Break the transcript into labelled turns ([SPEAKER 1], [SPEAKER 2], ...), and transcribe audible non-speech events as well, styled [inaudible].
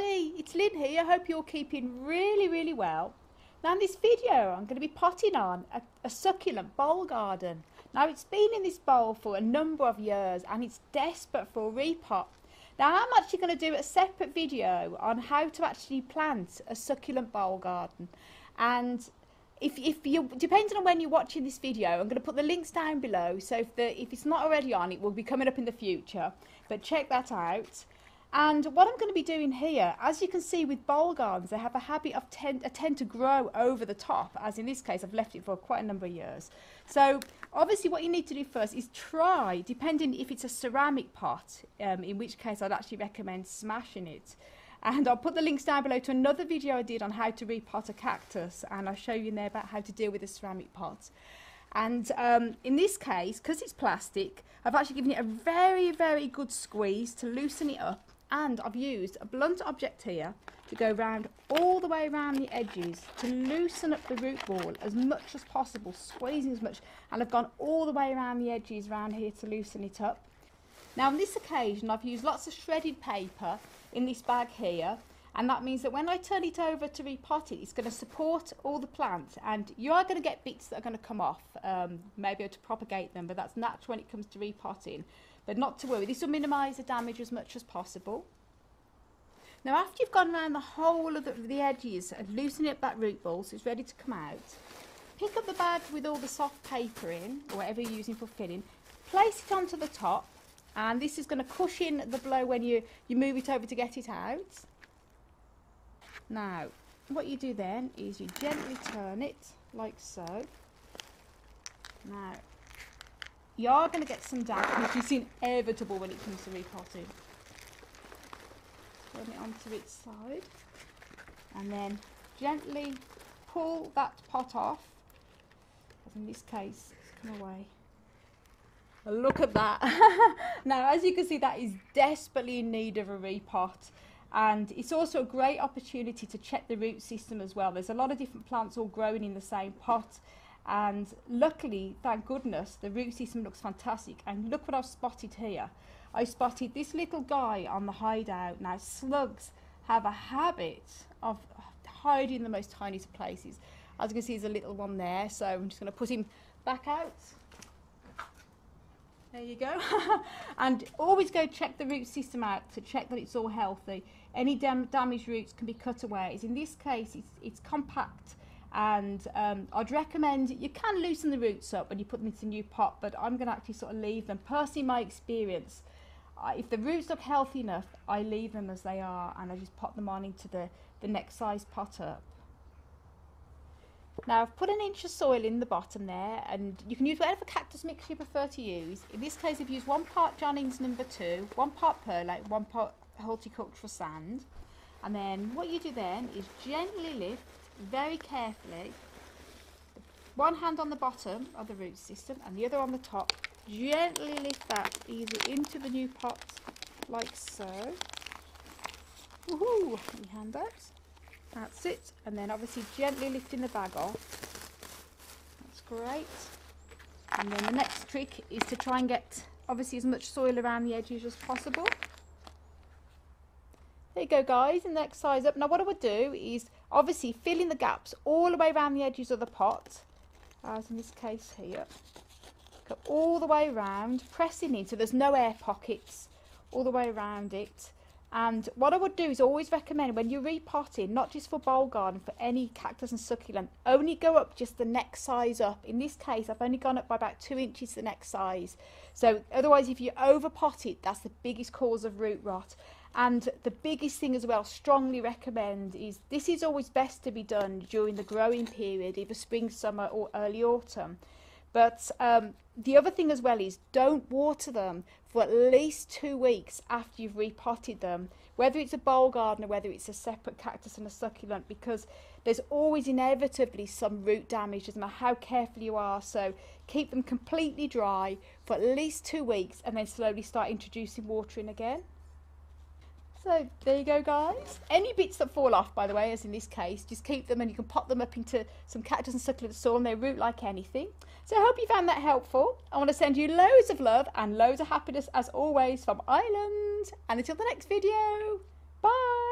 [SPEAKER 1] everybody, it's Lynn here. I hope you're keeping really, really well. Now in this video I'm going to be potting on a, a succulent bowl garden. Now it's been in this bowl for a number of years and it's desperate for a repot. Now I'm actually going to do a separate video on how to actually plant a succulent bowl garden and if, if you depending on when you're watching this video I'm going to put the links down below so if the if it's not already on it will be coming up in the future but check that out and what I'm going to be doing here, as you can see with bowl gardens, they have a habit of tend, tend to grow over the top, as in this case I've left it for quite a number of years. So obviously what you need to do first is try, depending if it's a ceramic pot, um, in which case I'd actually recommend smashing it. And I'll put the links down below to another video I did on how to repot a cactus, and I'll show you in there about how to deal with a ceramic pot. And um, in this case, because it's plastic, I've actually given it a very, very good squeeze to loosen it up and I've used a blunt object here to go round all the way around the edges to loosen up the root ball as much as possible, squeezing as much, and I've gone all the way around the edges around here to loosen it up. Now on this occasion I've used lots of shredded paper in this bag here and that means that when I turn it over to repot it, it's going to support all the plants and you are going to get bits that are going to come off, um, maybe to propagate them, but that's natural when it comes to repotting. But not to worry, this will minimise the damage as much as possible. Now after you've gone around the whole of the, the edges and loosened up that root ball so it's ready to come out, pick up the bag with all the soft paper in, or whatever you're using for filling, place it onto the top and this is going to cushion the blow when you, you move it over to get it out. Now, what you do then is you gently turn it like so. Now, you are going to get some damp, which is inevitable when it comes to repotting. Turn it onto its side and then gently pull that pot off, as in this case, it's come away. Look at that. [laughs] now, as you can see, that is desperately in need of a repot and it's also a great opportunity to check the root system as well. There's a lot of different plants all growing in the same pot and luckily, thank goodness, the root system looks fantastic and look what I've spotted here. I spotted this little guy on the hideout. Now slugs have a habit of hiding in the most tiniest places. As you can see, there's a little one there, so I'm just going to put him back out. There you go. [laughs] and always go check the root system out to check that it's all healthy. Any dam damaged roots can be cut away. In this case, it's, it's compact and um, I'd recommend you can loosen the roots up when you put them into a new pot, but I'm going to actually sort of leave them. Personally, my experience, if the roots look healthy enough, I leave them as they are and I just pop them on into the, the next size pot up. Now I've put an inch of soil in the bottom there and you can use whatever cactus mix you prefer to use. In this case I've used one part John Innes number two, one part perlite, one part horticultural sand. And then what you do then is gently lift, very carefully, one hand on the bottom of the root system and the other on the top. Gently lift that either into the new pot like so. Woohoo! Hand out. That's it. And then obviously gently lifting the bag off. That's great. And then the next trick is to try and get obviously as much soil around the edges as possible. There you go guys, and next size up. Now what I would do is obviously fill in the gaps all the way around the edges of the pot, as in this case here. Go all the way around, pressing in so there's no air pockets all the way around it. And what I would do is always recommend when you're repotting, not just for bowl garden, for any cactus and succulent, only go up just the next size up. In this case, I've only gone up by about two inches the next size. So otherwise, if you overpot it, that's the biggest cause of root rot. And the biggest thing as well, strongly recommend, is this is always best to be done during the growing period, either spring, summer or early autumn. But um, the other thing as well is don't water them for at least two weeks after you've repotted them, whether it's a bowl garden or whether it's a separate cactus and a succulent, because there's always inevitably some root damage, no matter how careful you are. So keep them completely dry for at least two weeks and then slowly start introducing water in again. So there you go guys. Any bits that fall off by the way, as in this case, just keep them and you can pop them up into some cactus and succulent soil and they root like anything. So I hope you found that helpful. I want to send you loads of love and loads of happiness as always from Ireland. And until the next video, bye.